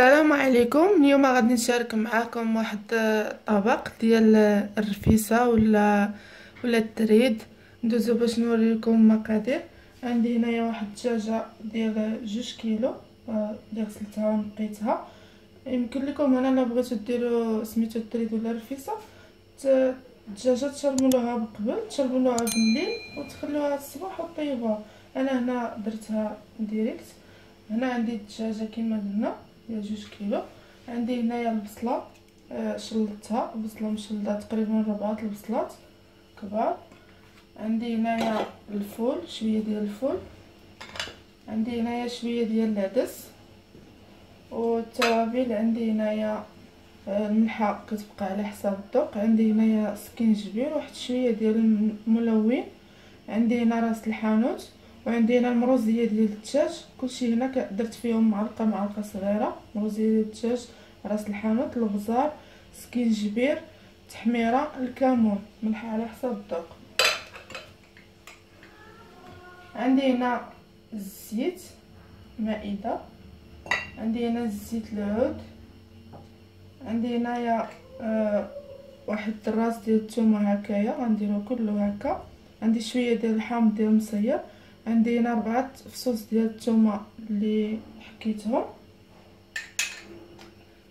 السلام عليكم. اليوم غادي نشارك معكم واحد الطبق ديال الرفيسة ولا ولا التريد. ندوزو باش نوريكم المقادير. عندي هنايا واحد الدجاجة ديال جوج كيلو اللي غسلتها ونقيتها. يمكن لكم هنا الا بغيتو ديروا سميتو التريد ولا الرفيسة. الدجاجة تشرملوها بقبل تشرملوها بالليل وتخلوها الصباح وطيبوها أنا هنا درتها direct هنا عندي الدجاجة كما قلنا. هي جوج كيلو. عندي هنايا البصلة آه شلدتها بصله مشلده تقريبا ربعة البصلات. كبار. عندي هنايا الفول شوية ديال الفول. عندي هنايا شوية ديال العدس. والتوابل عندي هنايا آه، الملحة كتبقى على حساب الذوق. عندي هنايا سكينجبير واحد شوية ديال الملون. عندي هنا راس الحانوت. وعندي هنا المروزيه ديال الدجاج كلشي هنا درت فيهم معلقة معلقة صغيرة. مروزيه ديال الدجاج راس الحانوت البزار سكينجبير تحميرة الكمون ملح على حسب الذوق. عندي هنا الزيت مائدة. عندي هنا الزيت العود. عندي هنايا آه واحد الراس ديال الثومه هكايا غنديرو كله هكا. عندي شوية ديال الحامض ديال المصير عندي هنا ربعة فصوص ديال الثومه اللي حكيتهم.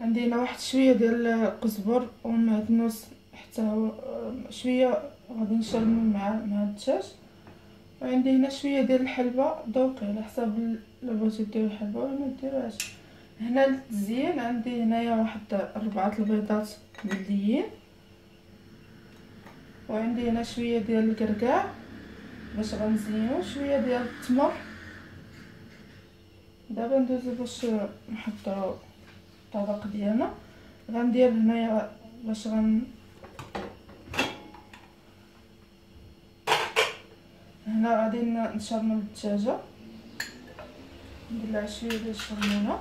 عندي هنا واحد شوية ديال القزبر والمعدنوس حتى هو شوية غادي نشرمو مع مع الدجاج وعندي هنا شوية ديال الحلبة ذوقي على حساب بغيتو ديرو الحلبه ولا ما ديروهاش. هنا للتزيين عندي هنايا واحد ربعة البيضات مليين وعندي هنا شوية ديال الكركاع باش غنزينو شوية ديال التمر دابا ندوزو باش نحضرو الطبق ديالنا غندير هنايا باش غن هنا غادي نشرمل الدجاجه ندير لها شوية ديال الشرمونه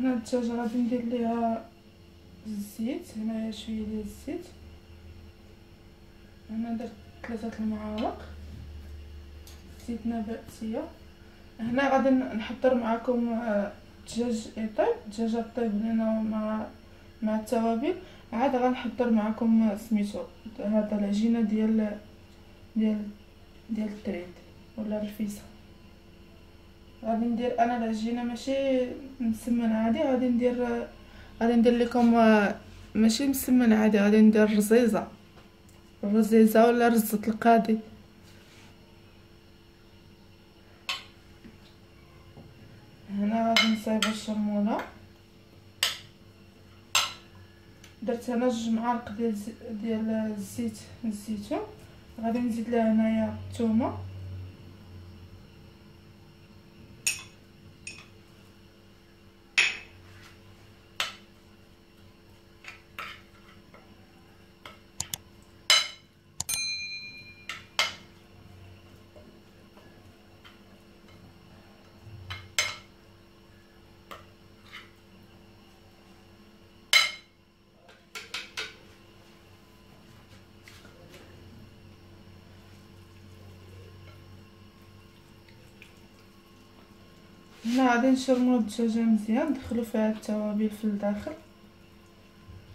هنا الدجاجه غادي ندير ليها الزيت هنايا شوية ديال الزيت هنا درت ثلاثة المعالق زيت نباتيه هنا غادي نحضر معكم الدجاج يطيب الدجاجه طيب لينا مع مع التوابل عاد غنحضر معكم سميتو هذا العجينه ديال ديال ديال التريد ولا الرفيسه غادي ندير أنا العجينه ماشي مسمن عادي غادي ندير غادي ندير لكم ماشي مسمن عادي غادي ندير رزيزه رزيزه ولا رزه القاضي هنا غادي نصايب الشرمولة. درت هنا جوج معالق ديال ديال الزيت الزيتون. غادي نزيد لها هنايا الثومه هنا غادي نشرمو الدجاجة مزيان ندخلو فيها التوابل في الداخل.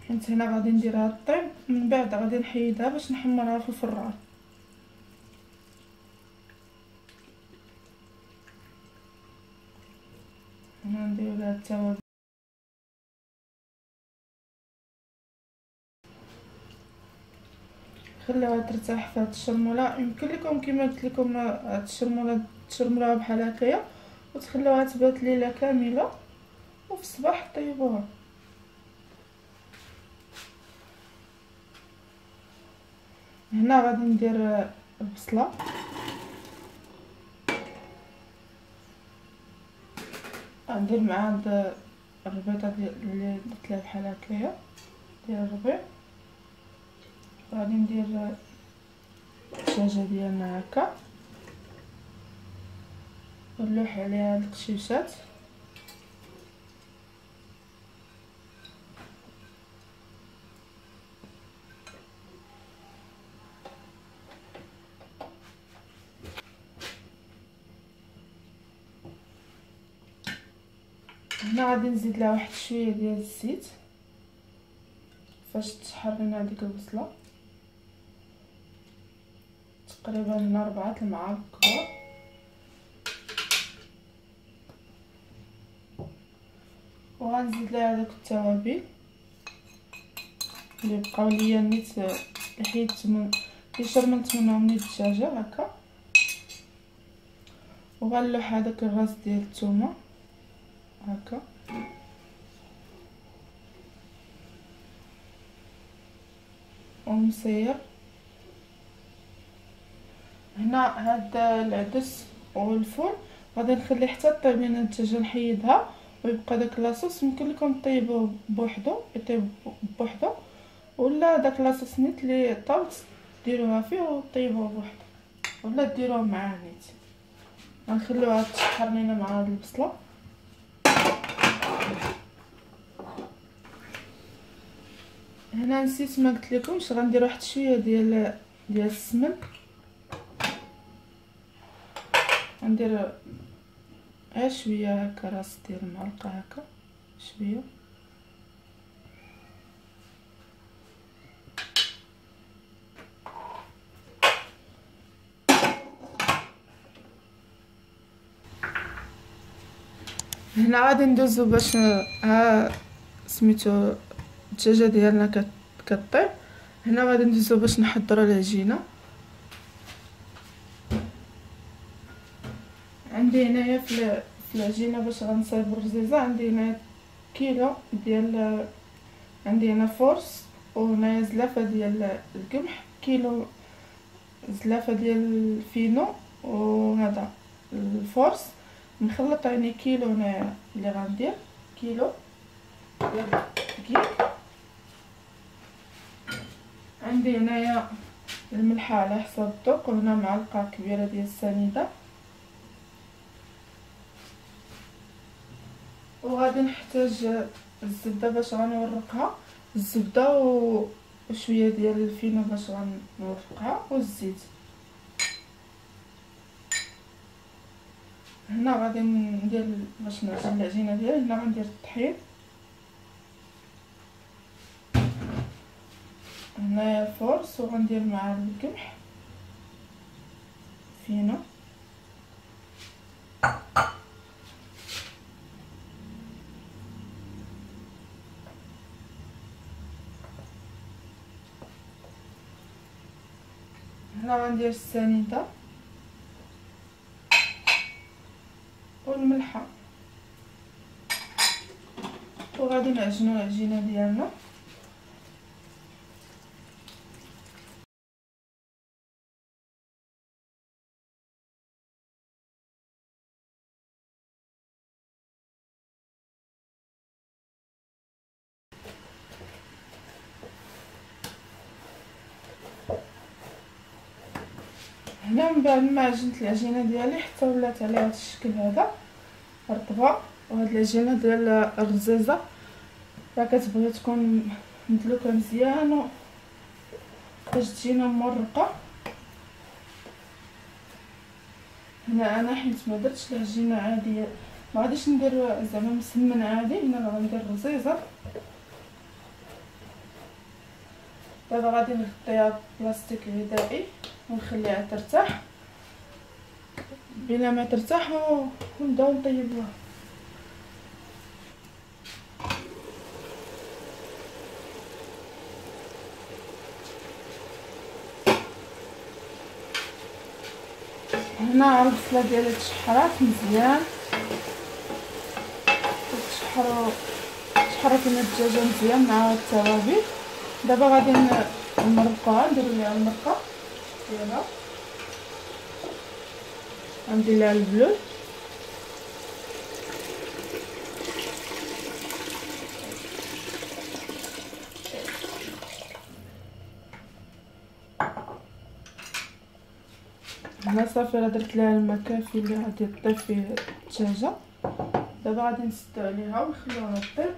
حيت هنا غادي نديرها طيب من بعد غادي نحيدها باش نحمرها في الفران. هنا نديرو لها التوابل خليوها ترتاح في هاد الشرمولة. يمكن لكم كما قلت لكم هاد الشرمولة تشرملوها بحال هكايا. وتخليوها تبات ليلة كاملة وفي الصباح طيبوها. هنا غادي ندير البصلة. غندير مع هاد الربيطة اللي درت لها بحال هكايا. ديال الربيع غادي ندير الدجاجه ديالنا هكا. ونلوح عليها القشيشات هنا غادي نزيد لها واحد شوية ديال الزيت فاش تشحر لنا هذيك البصلة. تقريبا هنا ربعة المعالق كبار وغنزيد لها هذوك التوابل اللي بقاو ليا نيت حيت من اللي شرملت منهم نيت الدجاجه هكا وغنلوح هذاك الراس ديال الثومه هكا ونصير هنا هاد العدس والفول غادي نخلي حتى طيب لينا الدجاجه نحيدها ويبقى داك لاصوص يمكن لكم طيبوه بوحدو يطيب بوحدو ولا داك لاصوص نيت اللي طابت ديروها فيه وطيبوه بوحدو ولا ديروه معاه نيت. غنخليوها تشحر لينا مع هاد البصلة. هنا نسيت ما قلت لكمش غندير واحد شوية ديال ديال السمن. غندير غير شوية هكا راس ديال المعلقه هكا؟ شوية هنا غادي ندوزو باش ها سميتو الدجاجة ديالنا كطيب. هنا غادي ندوزو باش نحضروا العجينة. عندي هنايا في العجينه باش غنصايب الرزيزه عندي هنا كيلو ديال عندي هنا force وهنايا زلافة ديال القمح كيلو زلافة ديال الفينو وهذا الفورس. مخلط يعني كيلو هنايا اللي غندير كيلو دقيق. عندي هنايا الملحة على حساب الذوق وهنا معلقة كبيرة ديال السنيدة. وغادي نحتاج الزبدة باش غنورقها. الزبدة وشويه ديال الفينو باش غنورقها والزيت. هنا غادي ندير باش نعجن العجينة ديالي. هنا غندير الطحين. هنايا الفرص وغندير مع القمح. فينو. هنا غندير السنيده والملحه وغادي نعجنو العجينة ديالنا. هنا من بعد ما عجنت العجينة ديالي حتى ولات على هذا الشكل هذا رطبه وهاد العجينة ديال الرزيزه راه كتبغي تكون مدلوكة مزيان باش تجينا مورقة. هنا أنا حيت ما درتش العجينة عادية ما غاديش ندير زعما مسمن عادي هنا غندير رزيزه دابا غادي نغطيها بلاستيك غذائي. ونخليها ترتاح. بلا ما ترتاح ونبداو نطيبوها. هنا البصله ديالي تشحرات مزيان. تشحروا تشحرت لنا الدجاجة مزيان مع التوابل. دابا غادي نمرقوها نديرو ليها المرقة. ديالها غندير لها البلول هنا صافي راه درت لها الماء كافي اللي غادي طيب فيه الدجاجة. دابا غادي نسدو عليها ونخليوها طيب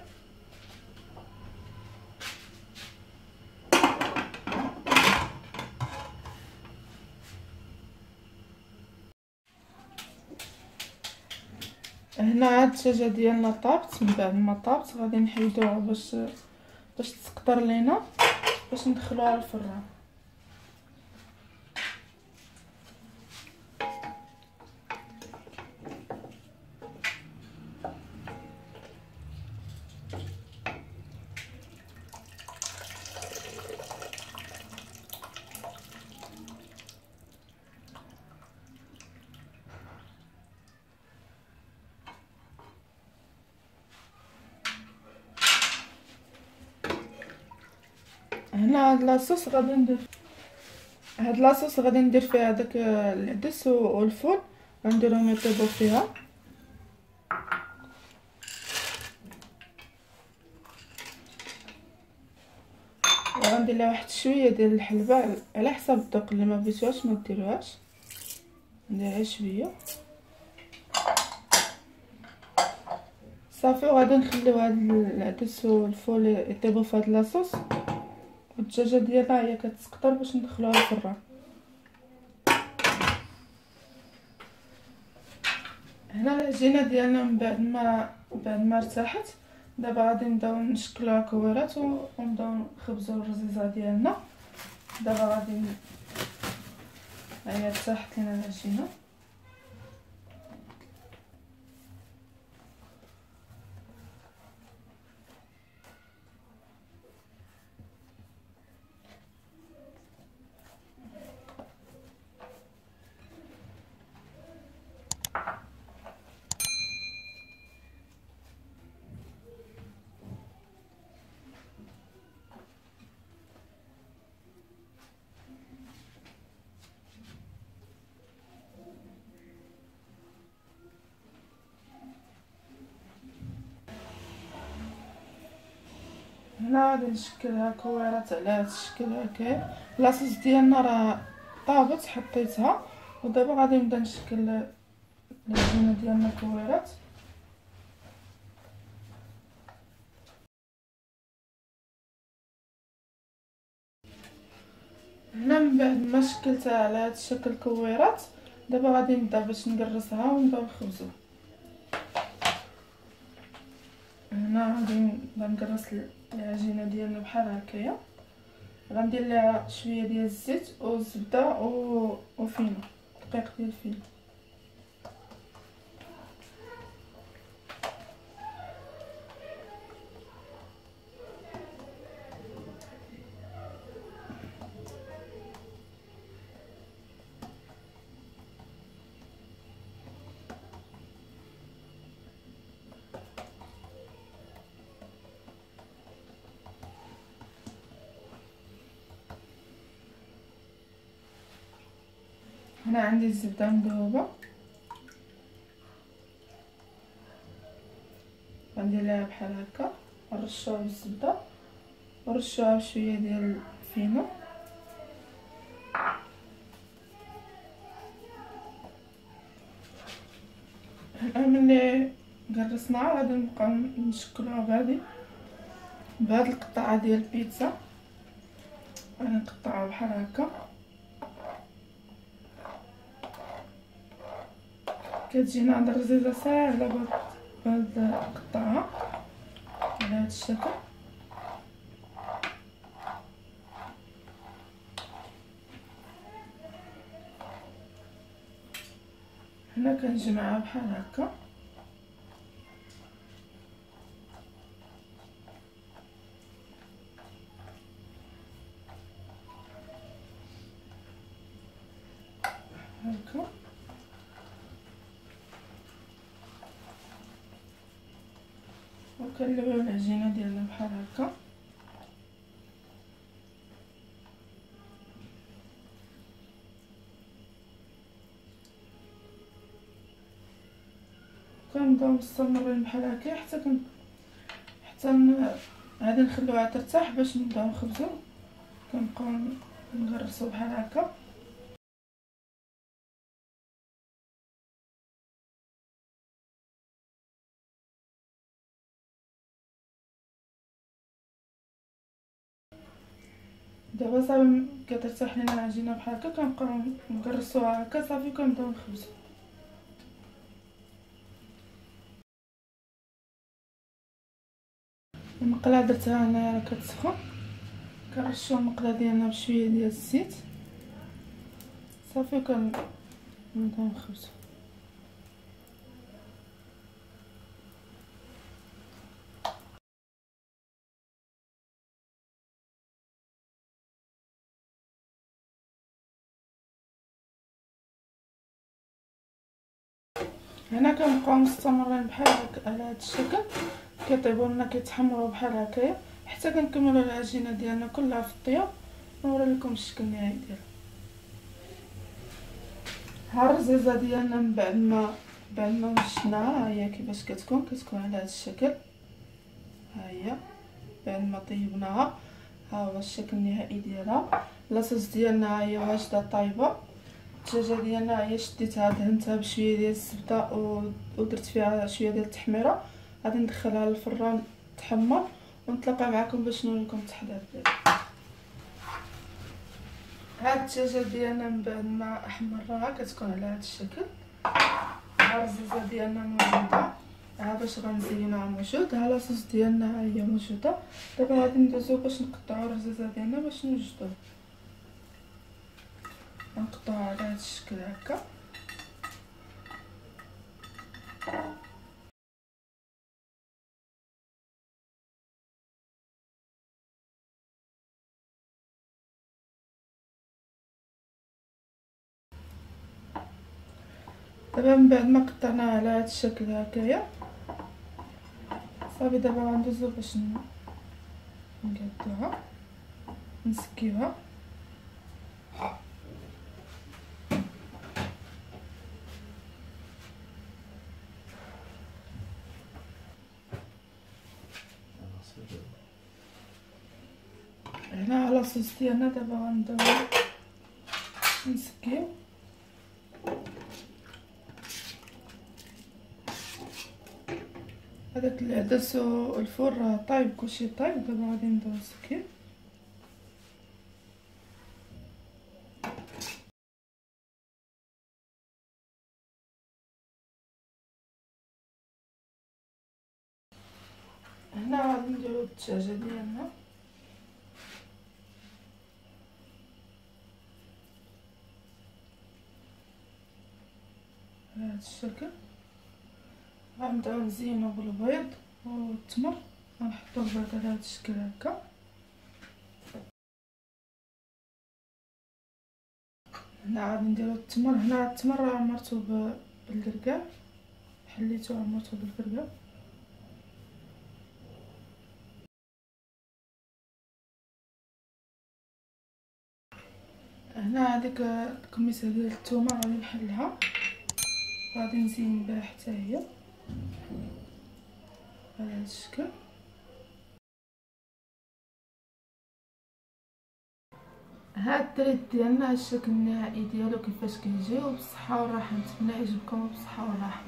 هنا عاد الدجاجه ديالنا طابت من بعد ما طابت غادي نحيدوها باش باش تسقطر لينا باش ندخلوها للفران هنا هاد لاصوص غادي ندير. هاد لاصوص غادي ندير فيها داك العدس والفول. غنديرهم يطيبوا فيها. وغندير لها واحد شوية ديال الحلبة على حساب الذوق اللي ما بغيتوهاش ما ديروهاش. نديرها شوية. صافي وغادي نخليو هاد العدس والفول يطيبوا في هاد لاصوص والدجاجه ديالها هي كتسقطر باش ندخلوها للفران هنا العجينه ديالنا من بعد ما بعد ما ارتاحت. دابا غادي نبداو نشكلوها كويرات ونبداو نخبزو الرزيزة ديالنا. دابا غادي هي ارتاحت لينا العجينه هنا غادي نشكلها كويرات على هذا الشكل هكا لاصوص ديالنا راه طابت حطيتها ودابا غادي نبدا نشكل العجينه ديالنا كويرات هنا من بعد ما شكلتها على هذا الشكل كويرات دابا غادي نبدا باش نقرصها ونبداو نخبزو هنا نقرص العجينة ديالنا بحال هكايا. غندير لها شوية ديال الزيت والزبدة وفينو دقيق ديال الفينو. هنا عندي الزبدة مذوبة غندير لها بحال هكا نرشوها بالزبدة. ونرشوها بشوية ديال الفينو. هنا ملي قرصناها غادي نبقاو نشكلوها بهادي بهاد القطعة ديال البيتزا. غادي نقطعوها بحال هكا. كتجينا عند الرزيزه ساهله بهاد القطعه على هاد الشكل هنا كنجمعها بحال هكا العجينه ديالنا بحال هكا. كنبداو مستمرين بحال هكا حتى كن حتى غادي نخليوها ترتاح باش نبداو نخبزو. كنبقاو نغرسو بحال هكا. دابا صافي كترتاح لينا العجينه بحال هكا كنبقاو نكرسوها هكا. صافي كنبداو نخبزو. المقله درتها هنايا راه كتسخن. كنرشو المقله ديالنا بشوية ديال الزيت. صافي كنبداو نخبزو. هنا كنبقاو مستمرين بحال هكا على هذا الشكل. كيطيبوا لنا كيتحمروا بحال هكايا. حتى كنكملوا العجينة ديالنا كلها في الطياب. نوري لكم الشكل النهائي ديالها ها الرزازه ديالنا من بعد ما بعد ما مشناها ها هي كيفاش كتكون؟ كتكون على هذا الشكل. ها هي بعد ما طيبناها. ها هو الشكل النهائي ديالها. لاصوص ديالنا هي واجدة طايبة. الدجاجه ديالنا هي شديتها دهنتها بشوية ديال الزبده ودرت فيها شوية ديال التحميرة. غادي ندخلها للفران تحمر ونتلاقى معكم باش نوريكم التحضير. ديالها هاد الدجاجه ديالنا من بعد ما احمرناها كتكون على هاد الشكل. ها الرزازه ديالنا موجودة. ها باش غنزينوها موجود. ها لاصوص ديالنا ها هي موجودة. دابا غادي ندوزو باش نقطعو الرزازه ديالنا باش نوجدوها. نقطعها على هذا الشكل هكا دابا من بعد ما قطعناها على هذا الشكل هكايا صافي دابا غندوزو باش نقادوها نسكيوها الصوص ديالنا دابا غنبداو نسكيو هذاك العدس والفور طايب كلشي طايب دابا غادي نبداو نسكيو هنا غادي نديرو الدجاجه ديالنا بهذا الشكل غنبداو نزينو بالبيض والتمر غنحطو البيض على هذا الشكل هكا. هنا غادي نديرو التمر. هنا التمر راه عمرتو بالكركاع حليتو عمرتو بالكركاع هنا هذيك الكميسه ديال الثومه غادي نحلها. غادي نزين بها حتى هي. على الشكل هاد التريت ديالنا الشكل النهائي ديالو كيفاش كيجي وبالصحه والراحه نتمنى يعجبكم. وبالصحه والراحه